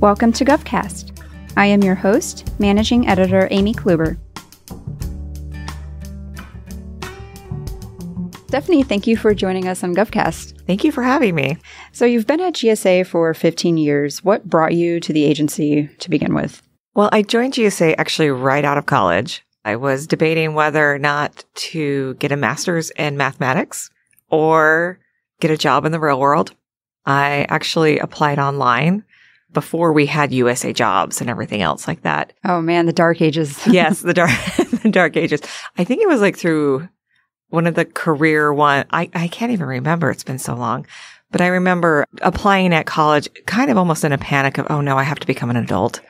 Welcome to GovCast. I am your host, Managing Editor Amy Kluber. Stephanie, thank you for joining us on GovCast. Thank you for having me. So, you've been at GSA for 15 years. What brought you to the agency to begin with? Well, I joined GSA actually right out of college. I was debating whether or not to get a master's in mathematics or get a job in the real world. I actually applied online before we had USA jobs and everything else like that. Oh man, the dark ages. yes, the dark the dark ages. I think it was like through one of the career one. I, I can't even remember. It's been so long. But I remember applying at college kind of almost in a panic of, oh no, I have to become an adult.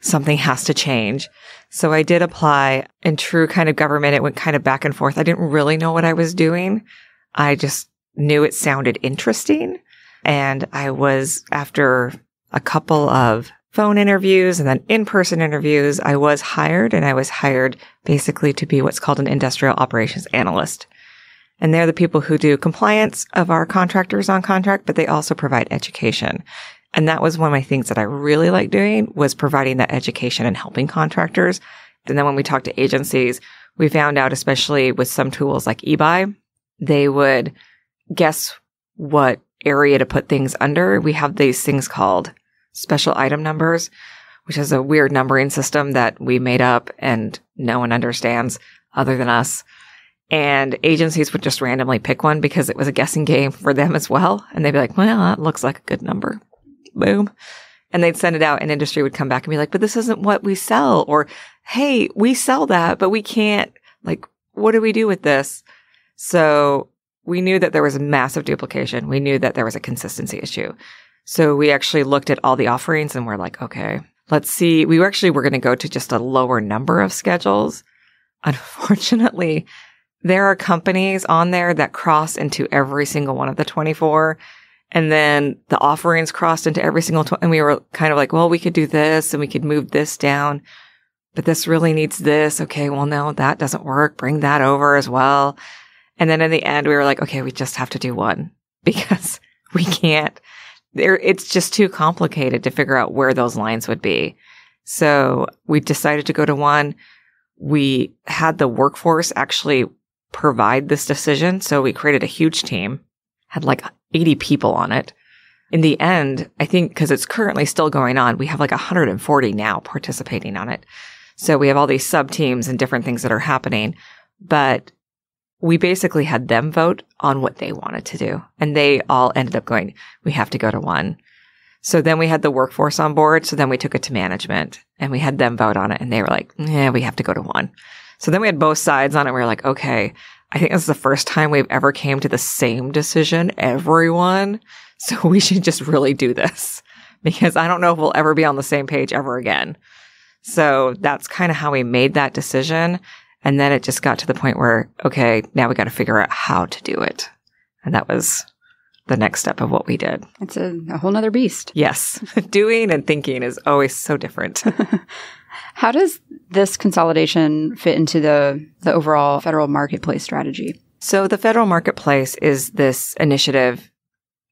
Something has to change. So I did apply in true kind of government. It went kind of back and forth. I didn't really know what I was doing. I just knew it sounded interesting. And I was after a couple of phone interviews and then in-person interviews, I was hired and I was hired basically to be what's called an industrial operations analyst. And they're the people who do compliance of our contractors on contract, but they also provide education. And that was one of my things that I really like doing was providing that education and helping contractors. And then when we talked to agencies, we found out, especially with some tools like eBuy, they would guess what area to put things under. We have these things called special item numbers, which is a weird numbering system that we made up and no one understands other than us. And agencies would just randomly pick one because it was a guessing game for them as well. And they'd be like, well, that looks like a good number. Boom. And they'd send it out and industry would come back and be like, but this isn't what we sell. Or, hey, we sell that, but we can't, like, what do we do with this? So we knew that there was a massive duplication. We knew that there was a consistency issue. So we actually looked at all the offerings and we're like, okay, let's see. We actually were going to go to just a lower number of schedules. Unfortunately, there are companies on there that cross into every single one of the 24. And then the offerings crossed into every single, tw- and we were kind of like, well, we could do this and we could move this down, but this really needs this. Okay. Well, no, that doesn't work. Bring that over as well. And then in the end, we were like, okay, we just have to do one because we can't there, it's just too complicated to figure out where those lines would be. So we decided to go to one. We had the workforce actually provide this decision. So we created a huge team, had like 80 people on it. In the end, I think because it's currently still going on, we have like 140 now participating on it. So we have all these sub teams and different things that are happening. But we basically had them vote on what they wanted to do. And they all ended up going, we have to go to one. So then we had the workforce on board. So then we took it to management and we had them vote on it and they were like, yeah, we have to go to one. So then we had both sides on it. We were like, okay, I think this is the first time we've ever came to the same decision, everyone. So we should just really do this because I don't know if we'll ever be on the same page ever again. So that's kind of how we made that decision. And then it just got to the point where, okay, now we got to figure out how to do it. And that was the next step of what we did. It's a, a whole nother beast. Yes. Doing and thinking is always so different. how does this consolidation fit into the, the overall federal marketplace strategy? So the federal marketplace is this initiative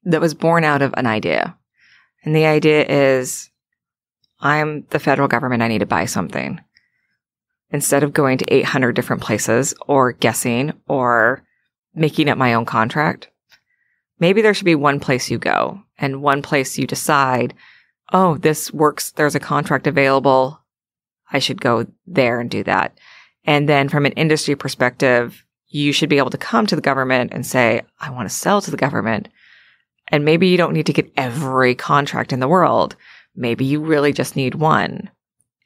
that was born out of an idea. And the idea is I'm the federal government. I need to buy something instead of going to 800 different places or guessing or making up my own contract, maybe there should be one place you go and one place you decide, oh, this works. There's a contract available. I should go there and do that. And then from an industry perspective, you should be able to come to the government and say, I want to sell to the government. And maybe you don't need to get every contract in the world. Maybe you really just need one.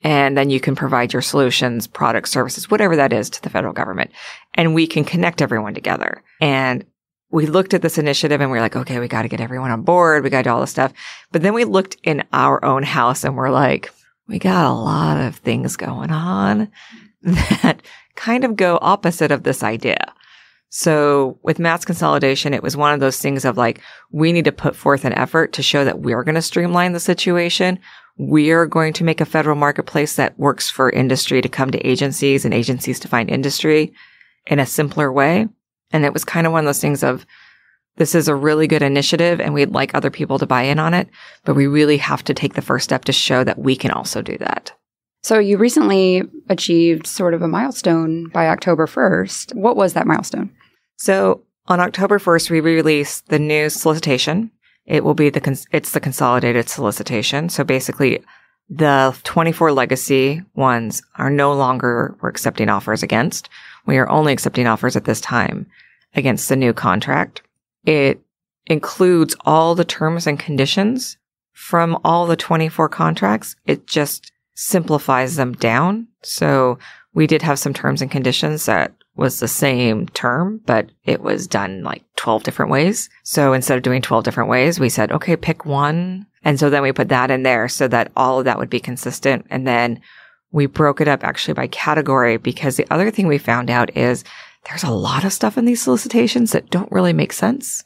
And then you can provide your solutions, products, services, whatever that is to the federal government. And we can connect everyone together. And we looked at this initiative and we are like, okay, we got to get everyone on board. We got to do all this stuff. But then we looked in our own house and we're like, we got a lot of things going on that kind of go opposite of this idea. So with MAS consolidation, it was one of those things of like, we need to put forth an effort to show that we're going to streamline the situation we're going to make a federal marketplace that works for industry to come to agencies and agencies to find industry in a simpler way. And it was kind of one of those things of this is a really good initiative and we'd like other people to buy in on it, but we really have to take the first step to show that we can also do that. So you recently achieved sort of a milestone by October 1st. What was that milestone? So on October 1st, we released the new solicitation. It will be the, cons- it's the consolidated solicitation. So basically the 24 legacy ones are no longer we're accepting offers against. We are only accepting offers at this time against the new contract. It includes all the terms and conditions from all the 24 contracts. It just simplifies them down. So we did have some terms and conditions that was the same term, but it was done like 12 different ways. So instead of doing 12 different ways, we said, okay, pick one. And so then we put that in there so that all of that would be consistent. And then we broke it up actually by category because the other thing we found out is there's a lot of stuff in these solicitations that don't really make sense,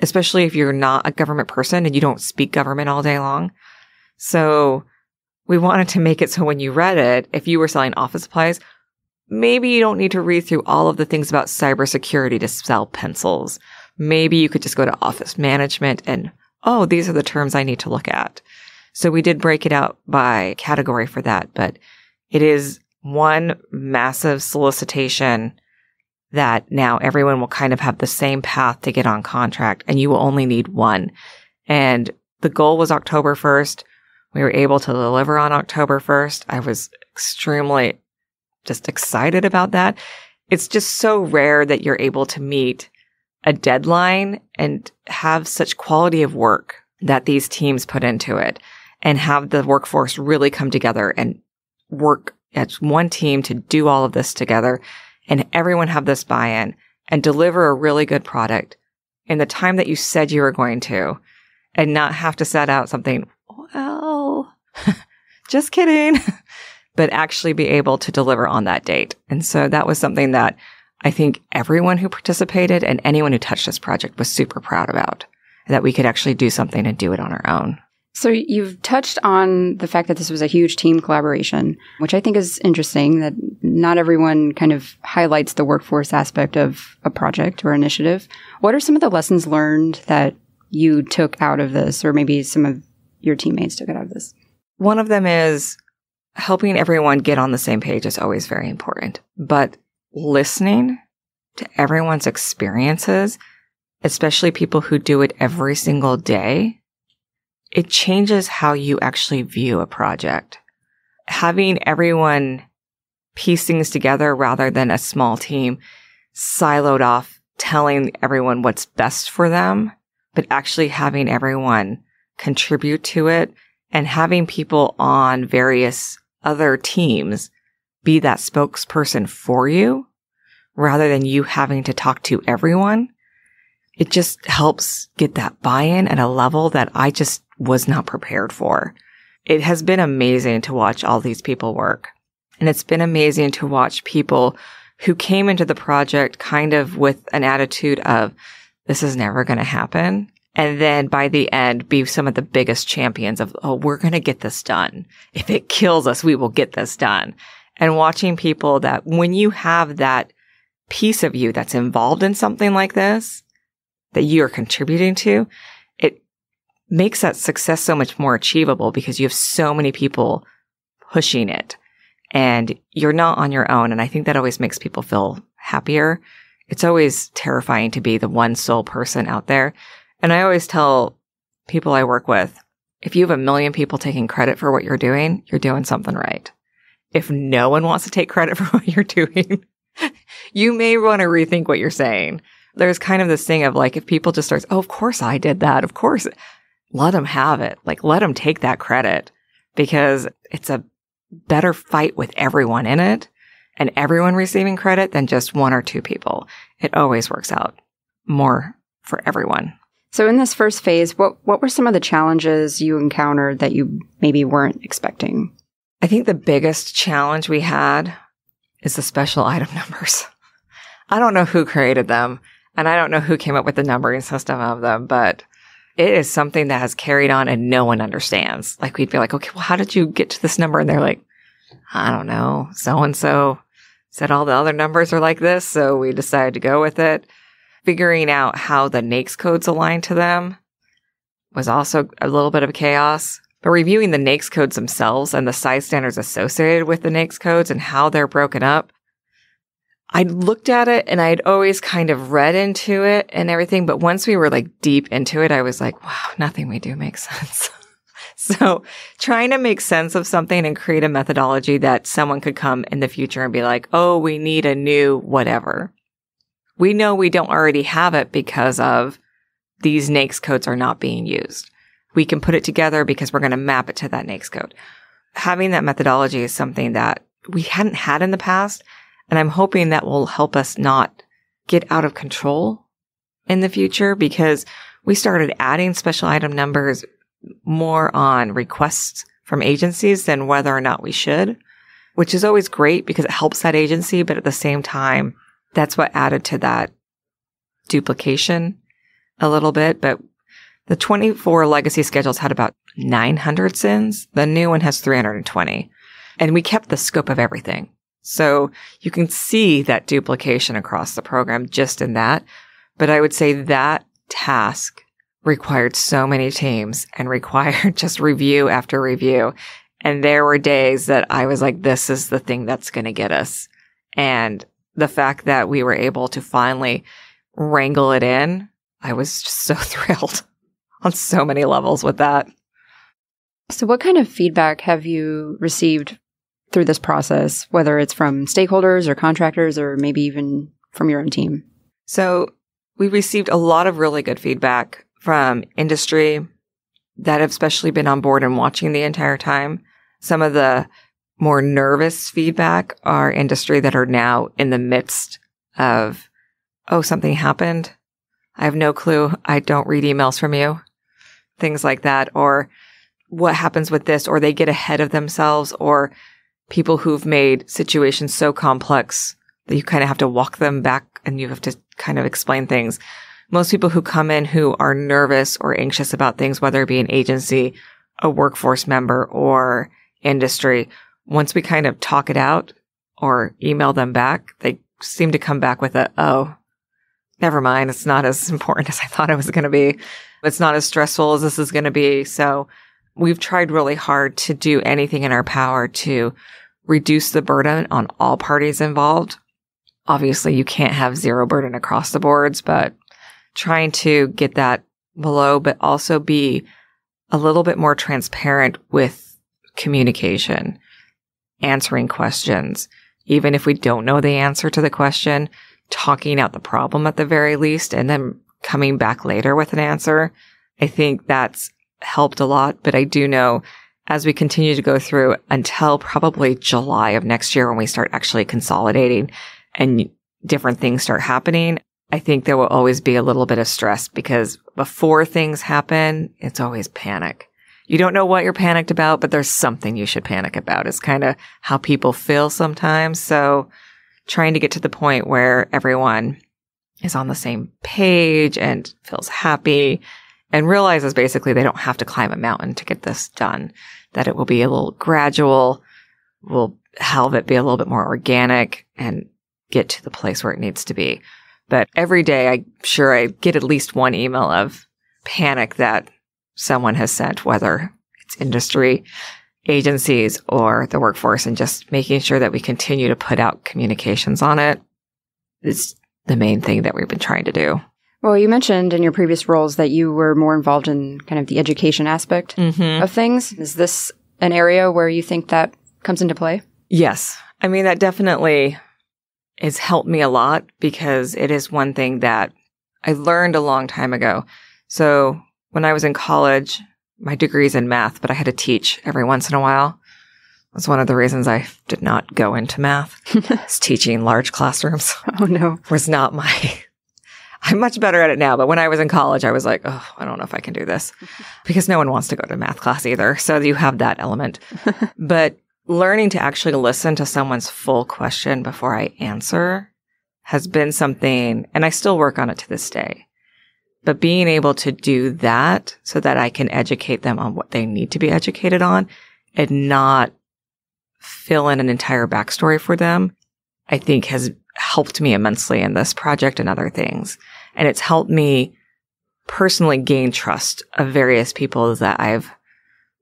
especially if you're not a government person and you don't speak government all day long. So we wanted to make it so when you read it, if you were selling office supplies, maybe you don't need to read through all of the things about cybersecurity to sell pencils. Maybe you could just go to office management and, oh, these are the terms I need to look at. So we did break it out by category for that, but it is one massive solicitation that now everyone will kind of have the same path to get on contract and you will only need one. And the goal was October 1st. We were able to deliver on October 1st. I was extremely just excited about that. It's just so rare that you're able to meet a deadline and have such quality of work that these teams put into it and have the workforce really come together and work as one team to do all of this together and everyone have this buy-in and deliver a really good product in the time that you said you were going to and not have to set out something, well, just kidding, but actually be able to deliver on that date. And so that was something that I think everyone who participated and anyone who touched this project was super proud about that we could actually do something and do it on our own. So you've touched on the fact that this was a huge team collaboration, which I think is interesting that not everyone kind of highlights the workforce aspect of a project or initiative. What are some of the lessons learned that you took out of this or maybe some of your teammates took out of this? One of them is helping everyone get on the same page is always very important, but listening to everyone's experiences, especially people who do it every single day, it changes how you actually view a project. Having everyone piece things together rather than a small team siloed off telling everyone what's best for them, but actually having everyone contribute to it and having people on various other teams be that spokesperson for you rather than you having to talk to everyone. It just helps get that buy-in at a level that I just was not prepared for. It has been amazing to watch all these people work. And it's been amazing to watch people who came into the project kind of with an attitude of, this is never going to happen. And then by the end, be some of the biggest champions of, oh, we're going to get this done. If it kills us, we will get this done. And watching people that when you have that piece of you that's involved in something like this, that you are contributing to, it makes that success so much more achievable because you have so many people pushing it and you're not on your own. And I think that always makes people feel happier. It's always terrifying to be the one sole person out there. And I always tell people I work with, if you have a million people taking credit for what you're doing, you're doing something right. If no one wants to take credit for what you're doing, you may want to rethink what you're saying. There's kind of this thing of like, if people just start, oh, of course I did that. Of course, let them have it. Like, let them take that credit because it's a better fight with everyone in it and everyone receiving credit than just one or two people. It always works out more for everyone. So in this first phase, what what were some of the challenges you encountered that you maybe weren't expecting? I think the biggest challenge we had is the special item numbers. I don't know who created them and I don't know who came up with the numbering system of them, but it is something that has carried on and no one understands. Like we'd be like, okay, well, how did you get to this number? And they're like, I don't know. So and so said all the other numbers are like this. So we decided to go with it. Figuring out how the NAICS codes align to them was also a little bit of chaos. But reviewing the NAICS codes themselves and the size standards associated with the NAICS codes and how they're broken up, I looked at it and I'd always kind of read into it and everything. But once we were like deep into it, I was like, wow, nothing we do makes sense. so trying to make sense of something and create a methodology that someone could come in the future and be like, oh, we need a new whatever. We know we don't already have it because of these NAICS codes are not being used. We can put it together because we're going to map it to that NAICS code. Having that methodology is something that we hadn't had in the past. And I'm hoping that will help us not get out of control in the future because we started adding special item numbers more on requests from agencies than whether or not we should, which is always great because it helps that agency. But at the same time, that's what added to that duplication a little bit. But the 24 legacy schedules had about 900 SINs. The new one has 320. And we kept the scope of everything. So you can see that duplication across the program just in that. But I would say that task required so many teams and required just review after review. And there were days that I was like, this is the thing that's going to get us. And the fact that we were able to finally wrangle it in, I was just so thrilled on so many levels with that. So, what kind of feedback have you received through this process, whether it's from stakeholders or contractors or maybe even from your own team? So, we received a lot of really good feedback from industry that have especially been on board and watching the entire time. Some of the more nervous feedback are industry that are now in the midst of, oh, something happened. I have no clue. I don't read emails from you. Things like that. Or what happens with this? Or they get ahead of themselves or people who've made situations so complex that you kind of have to walk them back and you have to kind of explain things most people who come in who are nervous or anxious about things, whether it be an agency, a workforce member, or industry, once we kind of talk it out or email them back, they seem to come back with a, oh, never mind. It's not as important as I thought it was going to be. It's not as stressful as this is going to be. So we've tried really hard to do anything in our power to reduce the burden on all parties involved. Obviously, you can't have zero burden across the boards, but trying to get that below, but also be a little bit more transparent with communication, answering questions. Even if we don't know the answer to the question, talking out the problem at the very least, and then coming back later with an answer. I think that's helped a lot, but I do know as we continue to go through until probably July of next year when we start actually consolidating and different things start happening, I think there will always be a little bit of stress because before things happen, it's always panic. You don't know what you're panicked about, but there's something you should panic about. It's kind of how people feel sometimes. So trying to get to the point where everyone is on the same page and feels happy and realizes basically they don't have to climb a mountain to get this done, that it will be a little gradual. We'll have it be a little bit more organic and get to the place where it needs to be. But every day, I'm sure I get at least one email of panic that someone has sent, whether it's industry, agencies, or the workforce, and just making sure that we continue to put out communications on it is the main thing that we've been trying to do. Well, you mentioned in your previous roles that you were more involved in kind of the education aspect mm-hmm. of things. Is this an area where you think that comes into play? Yes. I mean, that definitely has helped me a lot because it is one thing that I learned a long time ago. So when I was in college, my degree is in math, but I had to teach every once in a while. That's one of the reasons I did not go into math. it's teaching large classrooms. Oh no. Was not my I'm much better at it now, but when I was in college, I was like, oh, I don't know if I can do this because no one wants to go to math class either. So you have that element. but learning to actually listen to someone's full question before I answer has been something, and I still work on it to this day. But being able to do that so that I can educate them on what they need to be educated on and not fill in an entire backstory for them, I think has helped me immensely in this project and other things. And it's helped me personally gain trust of various people that I've,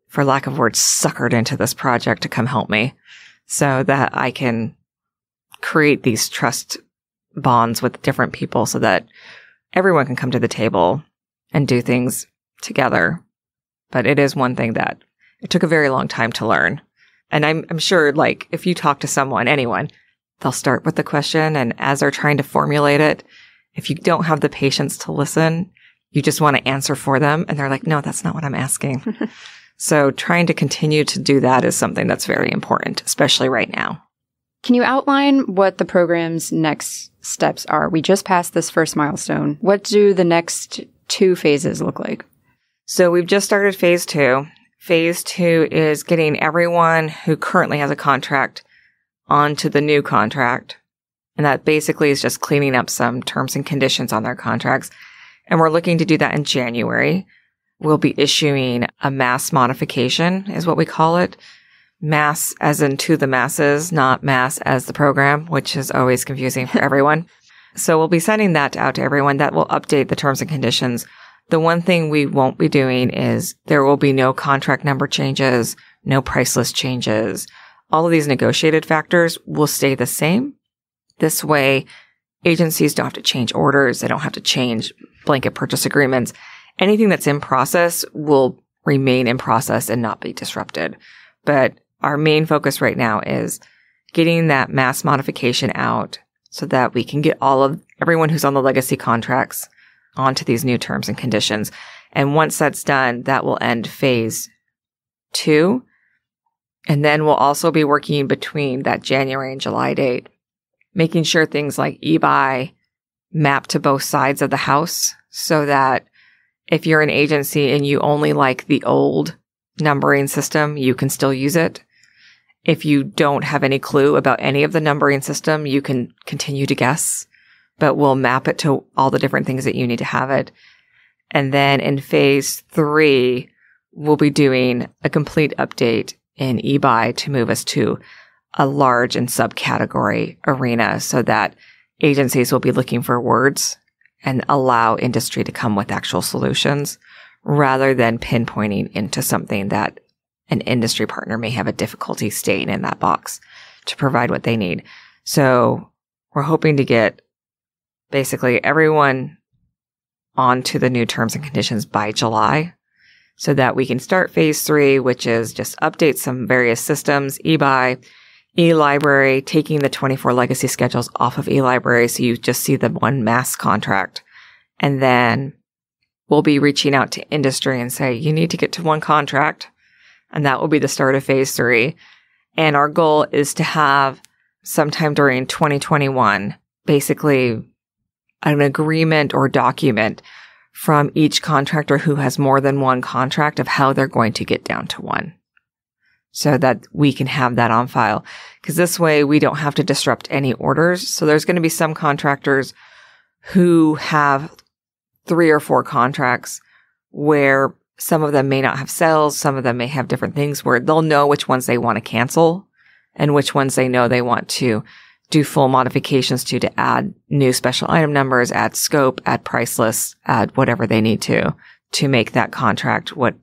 for lack of words, suckered into this project to come help me so that I can create these trust bonds with different people so that everyone can come to the table and do things together. But it is one thing that it took a very long time to learn. And I'm, I'm sure, like, if you talk to someone, anyone, they'll start with the question. And as they're trying to formulate it, if you don't have the patience to listen, you just want to answer for them. And they're like, no, that's not what I'm asking. so trying to continue to do that is something that's very important, especially right now. Can you outline what the program's next steps are? We just passed this first milestone. What do the next two phases look like? So we've just started phase two. Phase two is getting everyone who currently has a contract onto the new contract. And that basically is just cleaning up some terms and conditions on their contracts. And we're looking to do that in January. We'll be issuing a mass modification is what we call it. Mass as in to the masses, not MAS as the program, which is always confusing for everyone. So we'll be sending that out to everyone that will update the terms and conditions the one thing we won't be doing is there will be no contract number changes, no price list changes. All of these negotiated factors will stay the same. This way, agencies don't have to change orders. They don't have to change blanket purchase agreements. Anything that's in process will remain in process and not be disrupted. But our main focus right now is getting that mass modification out so that we can get all of everyone who's on the legacy contracts onto these new terms and conditions. And once that's done, that will end phase two. And then we'll also be working between that January and July date, making sure things like eBuy map to both sides of the house so that if you're an agency and you only like the old numbering system, you can still use it. If you don't have any clue about any of the numbering system, you can continue to guess but we'll map it to all the different things that you need to have it. And then in phase three, we'll be doing a complete update in eBuy to move us to a large and subcategory arena so that agencies will be looking for words and allow industry to come with actual solutions rather than pinpointing into something that an industry partner may have a difficulty staying in that box to provide what they need. So we're hoping to get basically everyone onto the new terms and conditions by July so that we can start phase three, which is just update some various systems, eBuy, eLibrary, taking the 24 legacy schedules off of eLibrary. So you just see the one MAS contract. And then we'll be reaching out to industry and say, you need to get to one contract. And that will be the start of phase three. And our goal is to have sometime during 2021, basically an agreement or document from each contractor who has more than one contract of how they're going to get down to one so that we can have that on file. Cause this way we don't have to disrupt any orders. So there's going to be some contractors who have three or four contracts where some of them may not have sales. Some of them may have different things where they'll know which ones they want to cancel and which ones they know they want to do full modifications to to add new special item numbers, add scope, add price lists, add whatever they need to to make that contract what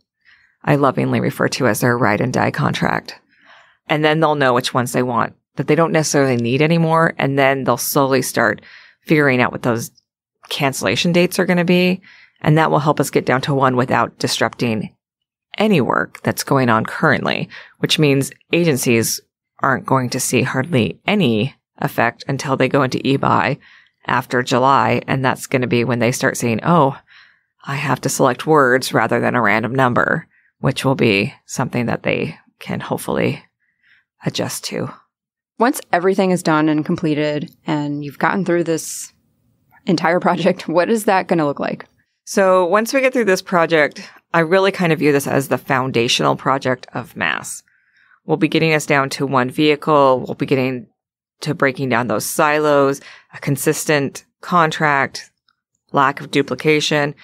I lovingly refer to as their ride and die contract. And then they'll know which ones they want that they don't necessarily need anymore. And then they'll slowly start figuring out what those cancellation dates are going to be. And that will help us get down to one without disrupting any work that's going on currently, which means agencies aren't going to see hardly any effect until they go into eBuy after July. And that's going to be when they start saying, oh, I have to select words rather than a random number, which will be something that they can hopefully adjust to. Once everything is done and completed and you've gotten through this entire project, what is that going to look like? So once we get through this project, I really kind of view this as the foundational project of MAS. We'll be getting us down to one vehicle. We'll be getting to breaking down those silos, a consistent contract, lack of duplication.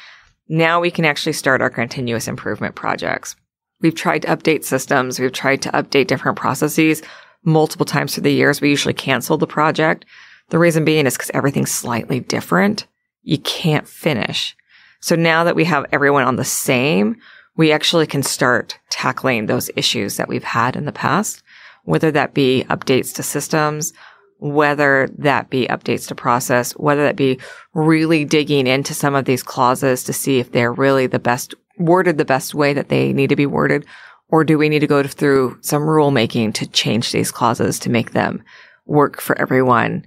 Now we can actually start our continuous improvement projects. We've tried to update systems. We've tried to update different processes multiple times through the years. We usually cancel the project. The reason being is because everything's slightly different you can't finish. So now that we have everyone on the same, we actually can start tackling those issues that we've had in the past, whether that be updates to systems, whether that be updates to process, whether that be really digging into some of these clauses to see if they're really the best worded the best way that they need to be worded, or do we need to go through some rulemaking to change these clauses to make them work for everyone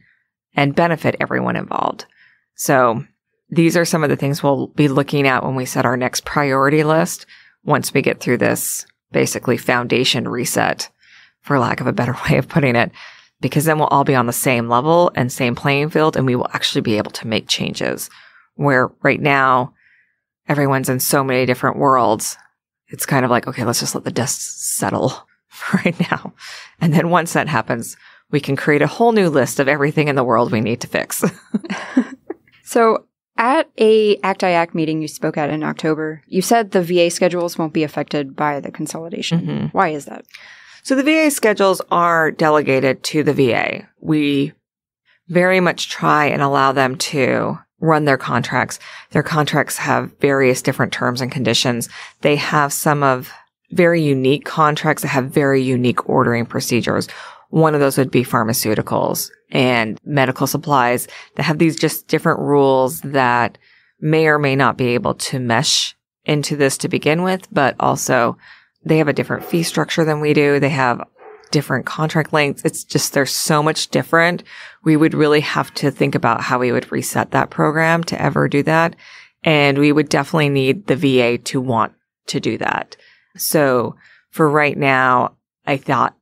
and benefit everyone involved? So these are some of the things we'll be looking at when we set our next priority list once we get through this basically foundation reset, for lack of a better way of putting it, because then we'll all be on the same level and same playing field and we will actually be able to make changes. Where right now, everyone's in so many different worlds. It's kind of like, okay, let's just let the dust settle right now. And then once that happens, we can create a whole new list of everything in the world we need to fix. so at a ACT IAC meeting you spoke at in October, you said the VA schedules won't be affected by the consolidation. Mm-hmm. Why is that? So the VA schedules are delegated to the VA. We very much try and allow them to run their contracts. Their contracts have various different terms and conditions. They have some of very unique contracts that have very unique ordering procedures. One of those would be pharmaceuticals and medical supplies that have these just different rules that may or may not be able to mesh into this to begin with, but also they have a different fee structure than we do. They have different contract lengths. It's just, they're so much different. We would really have to think about how we would reset that program to ever do that. And we would definitely need the VA to want to do that. So for right now, I thought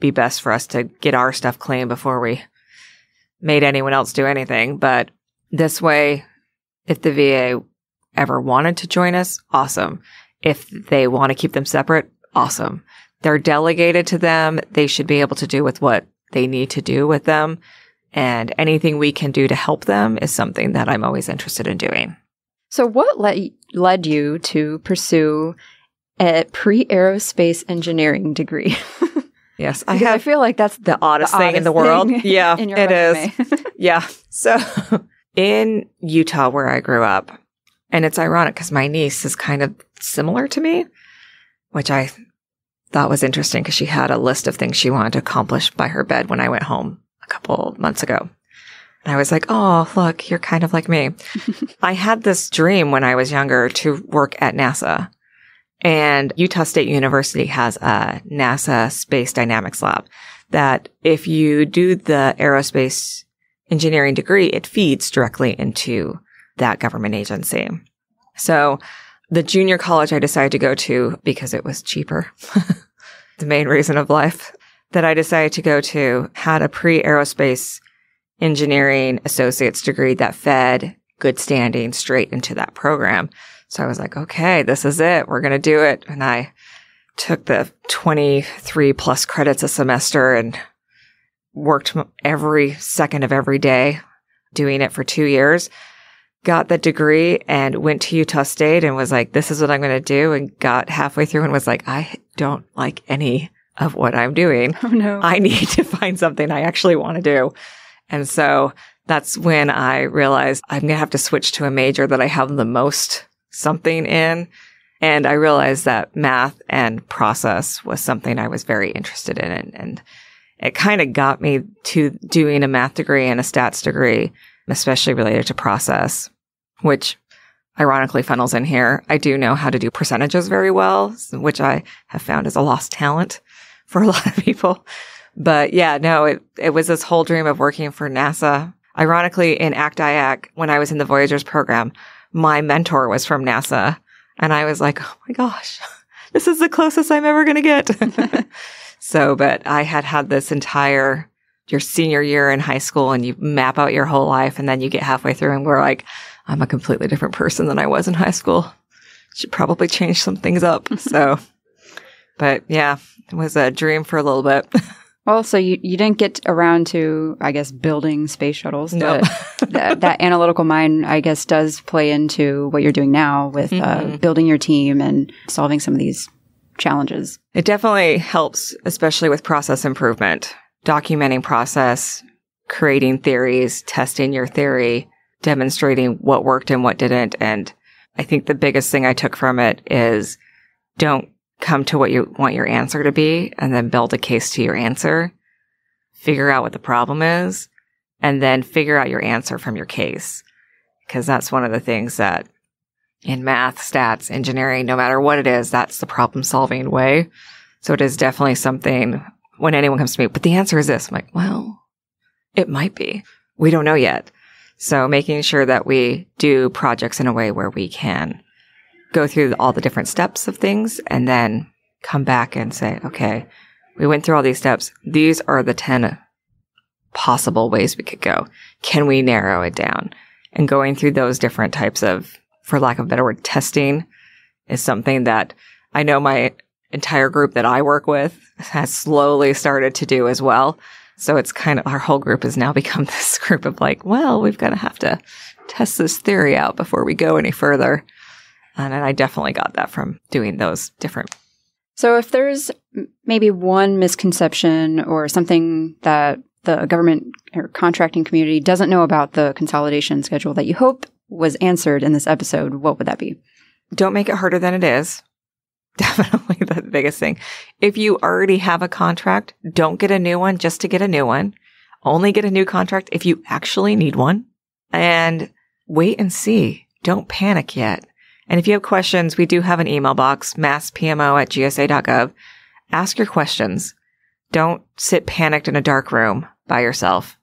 be best for us to get our stuff clean before we made anyone else do anything. But this way, if the VA ever wanted to join us, awesome. If they want to keep them separate, awesome. They're delegated to them. They should be able to do with what they need to do with them. And anything we can do to help them is something that I'm always interested in doing. So, what led, led you to pursue a pre aerospace engineering degree? Yes, I, have, I feel like that's the oddest, the oddest thing in the world. Yeah, it is. yeah. So in Utah, where I grew up, and it's ironic because my niece is kind of similar to me, which I thought was interesting because she had a list of things she wanted to accomplish by her bed when I went home a couple months ago. And I was like, oh, look, you're kind of like me. I had this dream when I was younger to work at NASA. And Utah State University has a NASA Space Dynamics Lab that if you do the aerospace engineering degree, it feeds directly into that government agency. So the junior college I decided to go to because it was cheaper. the main reason of life that I decided to go to had a pre aerospace engineering associate's degree that fed good standing straight into that program. So I was like, okay, this is it. We're going to do it. And I took the 23 plus credits a semester and worked every second of every day doing it for two years. Got the degree and went to Utah State and was like, this is what I'm going to do. And got halfway through and was like, I don't like any of what I'm doing. Oh no. I need to find something I actually want to do. And so that's when I realized I'm going to have to switch to a major that I have the most something in. And I realized that math and process was something I was very interested in. And, and it kind of got me to doing a math degree and a stats degree, especially related to process, which ironically funnels in here. I do know how to do percentages very well, which I have found is a lost talent for a lot of people. But yeah, no, it, it was this whole dream of working for NASA. Ironically, in ACT IAC, when I was in the Voyagers program, my mentor was from NASA. And I was like, oh my gosh, this is the closest I'm ever going to get. so, but I had had this entire, your senior year in high school and you map out your whole life and then you get halfway through and we're like, I'm a completely different person than I was in high school. Should probably change some things up. so, but yeah, it was a dream for a little bit. Well, so you, you didn't get around to, I guess, building space shuttles. No. that, that, analytical mind, I guess, does play into what you're doing now with uh, mm-hmm. uh, building your team and solving some of these challenges. It definitely helps, especially with process improvement, documenting process, creating theories, testing your theory, demonstrating what worked and what didn't. And I think the biggest thing I took from it is don't come to what you want your answer to be and then build a case to your answer. Figure out what the problem is and then figure out your answer from your case. Cause that's one of the things that in math, stats, engineering, no matter what it is, that's the problem solving way. So it is definitely something when anyone comes to me, but the answer is this. I'm like, well, it might be. We don't know yet. So making sure that we do projects in a way where we can go through all the different steps of things and then come back and say, okay, we went through all these steps. These are the 10 possible ways we could go. Can we narrow it down? And going through those different types of, for lack of a better word, testing is something that I know my entire group that I work with has slowly started to do as well. So it's kind of our whole group has now become this group of like, well, we've got to have to test this theory out before we go any further. And I definitely got that from doing those different. So if there's maybe one misconception or something that the government or contracting community doesn't know about the consolidation schedule that you hope was answered in this episode, what would that be? Don't make it harder than it is. Definitely the biggest thing. If you already have a contract, don't get a new one just to get a new one. Only get a new contract if you actually need one and wait and see. Don't panic yet. And if you have questions, we do have an email box, masspmo at gsa.gov. Ask your questions. Don't sit panicked in a dark room by yourself.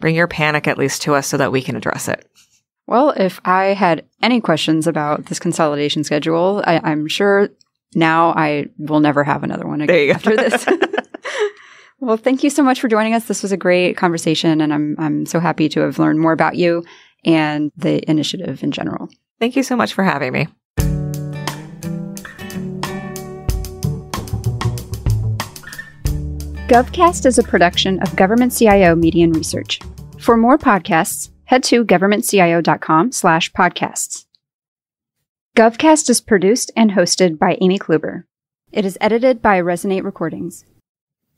Bring your panic at least to us so that we can address it. Well, if I had any questions about this consolidation schedule, I, am sure now I will never have another one again after this. well, thank you so much for joining us. This was a great conversation, and I'm I'm so happy to have learned more about you and the initiative in general. Thank you so much for having me. GovCast is a production of Government CIO Media and Research. For more podcasts, head to governmentcio.com slash podcasts. GovCast is produced and hosted by Amy Kluber. It is edited by Resonate Recordings.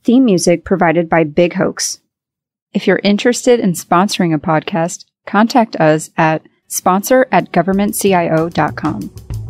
Theme music provided by Big Hoax. If you're interested in sponsoring a podcast, contact us at sponsor at governmentcio.com.